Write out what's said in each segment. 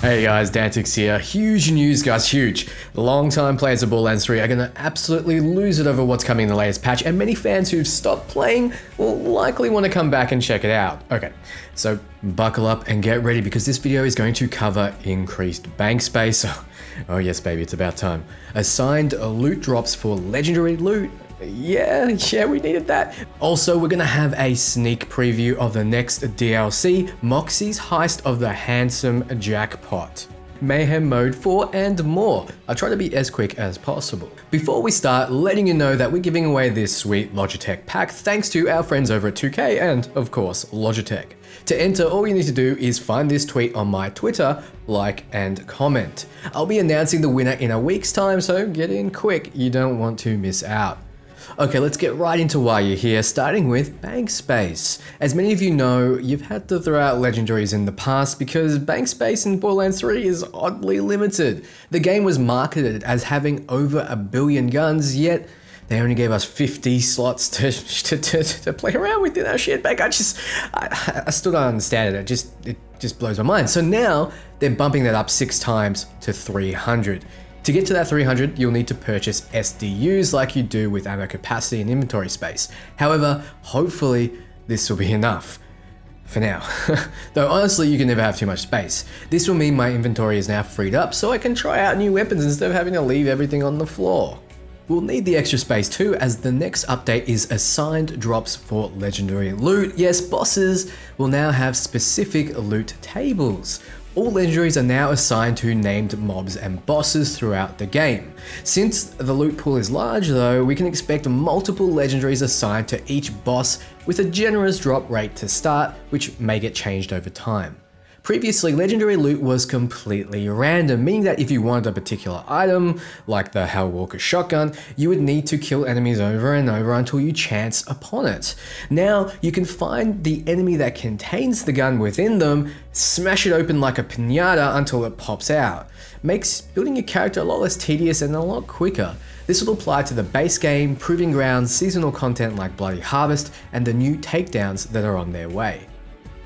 Hey guys, Dantics here. Huge news, guys, huge. Long-time players of Borderlands 3 are gonna absolutely lose it over what's coming in the latest patch, and many fans who've stopped playing will likely want to come back and check it out. Okay, so buckle up and get ready because this video is going to cover increased bank space. Oh yes, baby, it's about time. Assigned loot drops for legendary loot, yeah, yeah, we needed that. Also, we're gonna have a sneak preview of the next DLC, Moxxi's Heist of the Handsome Jackpot. Mayhem Mode 4 and more. I'll try to be as quick as possible. Before we start, letting you know that we're giving away this sweet Logitech pack thanks to our friends over at 2K and, of course, Logitech. To enter, all you need to do is find this tweet on my Twitter, like and comment. I'll be announcing the winner in a week's time, so get in quick, you don't want to miss out. Okay, let's get right into why you're here, starting with bank space. As many of you know, you've had to throw out legendaries in the past because bank space in Borderlands 3 is oddly limited. The game was marketed as having over a billion guns, yet they only gave us 50 slots to, to, to, to play around with in our shared bank. I just, I, I still don't understand it. It just, it just blows my mind. So now they're bumping that up six times to 300. To get to that 300, you'll need to purchase SDUs like you do with ammo capacity and inventory space. However, hopefully this will be enough. For now. Though honestly, you can never have too much space. This will mean my inventory is now freed up so I can try out new weapons instead of having to leave everything on the floor. We'll need the extra space too as the next update is assigned drops for legendary loot. Yes, bosses will now have specific loot tables. All legendaries are now assigned to named mobs and bosses throughout the game. Since the loot pool is large though, we can expect multiple legendaries assigned to each boss with a generous drop rate to start, which may get changed over time. Previously, legendary loot was completely random, meaning that if you wanted a particular item, like the Hellwalker shotgun, you would need to kill enemies over and over until you chance upon it. Now, you can find the enemy that contains the gun within them, smash it open like a pinata until it pops out. Makes building your character a lot less tedious and a lot quicker. This will apply to the base game, Proving Grounds, seasonal content like Bloody Harvest, and the new takedowns that are on their way.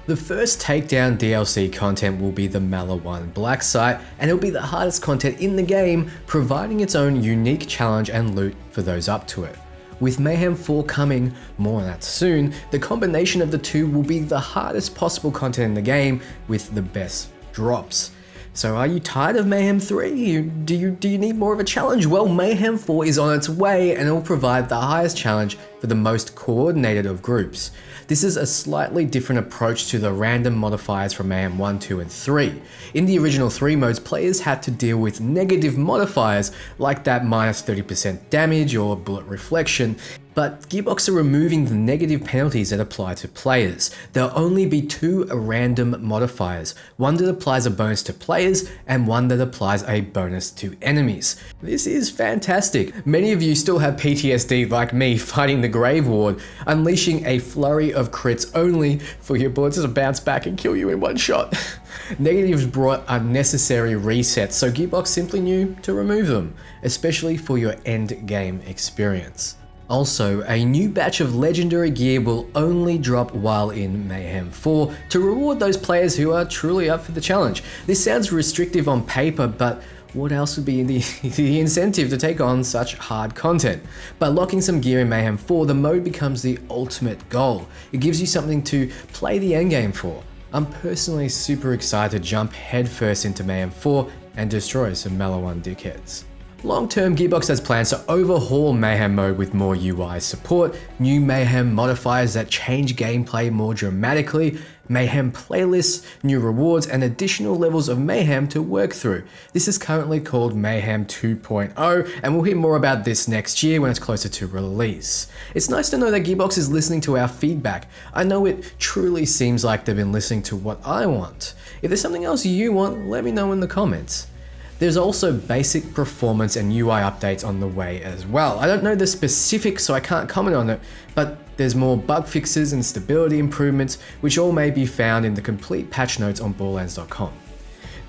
The first takedown DLC content will be the Maliwan Black Site, and it'll be the hardest content in the game, providing its own unique challenge and loot for those up to it. With Mayhem 4 coming, more on that soon, the combination of the two will be the hardest possible content in the game with the best drops. So are you tired of Mayhem 3? Do you, do you need more of a challenge? Well, Mayhem 4 is on its way and it will provide the highest challenge for the most coordinated of groups. This is a slightly different approach to the random modifiers from AM1, 2, and 3. In the original 3 modes, players had to deal with negative modifiers like that minus 30% damage or bullet reflection, but Gearbox are removing the negative penalties that apply to players. There'll only be two random modifiers, one that applies a bonus to players and one that applies a bonus to enemies. This is fantastic. Many of you still have PTSD like me fighting the Graveward, unleashing a flurry of crits only for your bullets to bounce back and kill you in one shot. Negatives brought unnecessary resets, so Gearbox simply knew to remove them, especially for your end game experience. Also, a new batch of legendary gear will only drop while in Mayhem 4 to reward those players who are truly up for the challenge. This sounds restrictive on paper, but what else would be the, the incentive to take on such hard content? By locking some gear in Mayhem 4, the mode becomes the ultimate goal. It gives you something to play the endgame for. I'm personally super excited to jump headfirst into Mayhem 4 and destroy some Maliwan dickheads. Long-term, Gearbox has plans to overhaul Mayhem mode with more UI support, new Mayhem modifiers that change gameplay more dramatically, Mayhem playlists, new rewards, and additional levels of Mayhem to work through. This is currently called Mayhem 2.0, and we'll hear more about this next year when it's closer to release. It's nice to know that Gearbox is listening to our feedback. I know it truly seems like they've been listening to what I want. If there's something else you want, let me know in the comments. There's also basic performance and UI updates on the way as well. I don't know the specifics so I can't comment on it, but there's more bug fixes and stability improvements which all may be found in the complete patch notes on Borderlands.com.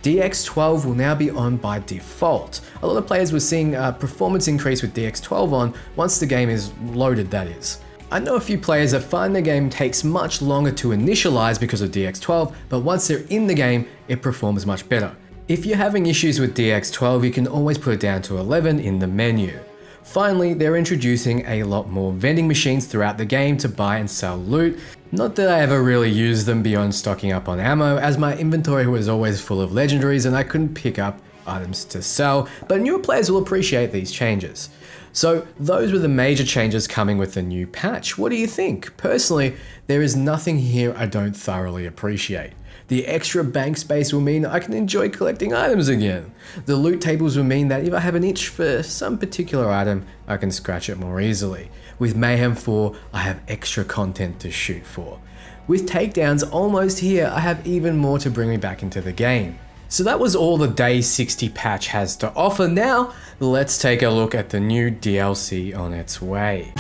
DX12 will now be on by default. A lot of players were seeing a performance increase with DX12 on once the game is loaded that is. I know a few players that find the game takes much longer to initialize because of DX12, but once they're in the game, it performs much better. If you're having issues with DX12, you can always put it down to 11 in the menu. Finally, they're introducing a lot more vending machines throughout the game to buy and sell loot. Not that I ever really used them beyond stocking up on ammo, as my inventory was always full of legendaries and I couldn't pick up items to sell, but newer players will appreciate these changes. So those were the major changes coming with the new patch. What do you think? Personally, there is nothing here I don't thoroughly appreciate. The extra bank space will mean I can enjoy collecting items again. The loot tables will mean that if I have an itch for some particular item, I can scratch it more easily. With Mayhem 4, I have extra content to shoot for. With takedowns almost here, I have even more to bring me back into the game. So that was all the Day 60 patch has to offer. Now, let's take a look at the new DLC on its way.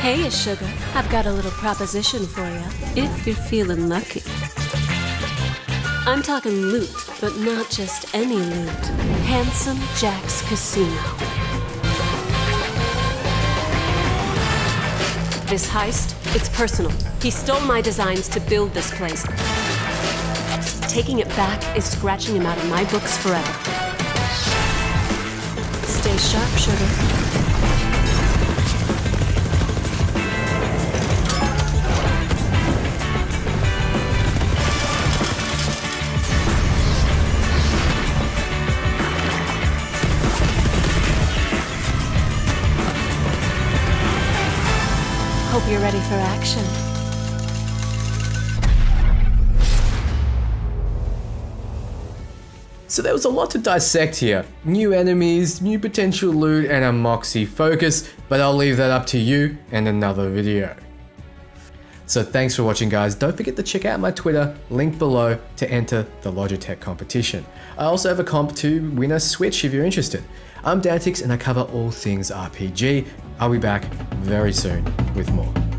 Hey, Sugar, I've got a little proposition for you, if you're feeling lucky. I'm talking loot, but not just any loot. Handsome Jack's Casino. This heist, it's personal. He stole my designs to build this place. Taking it back is scratching him out of my books forever. Stay sharp, sugar. You're ready for action. So there was a lot to dissect here. New enemies, new potential loot, and a Moxxi focus, but I'll leave that up to you in another video. So thanks for watching guys, don't forget to check out my Twitter, link below to enter the Logitech competition. I also have a comp to win a Switch if you're interested. I'm Dantics and I cover all things RPG. I'll be back very soon with more.